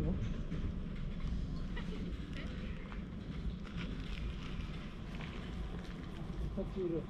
よ。こっちいる。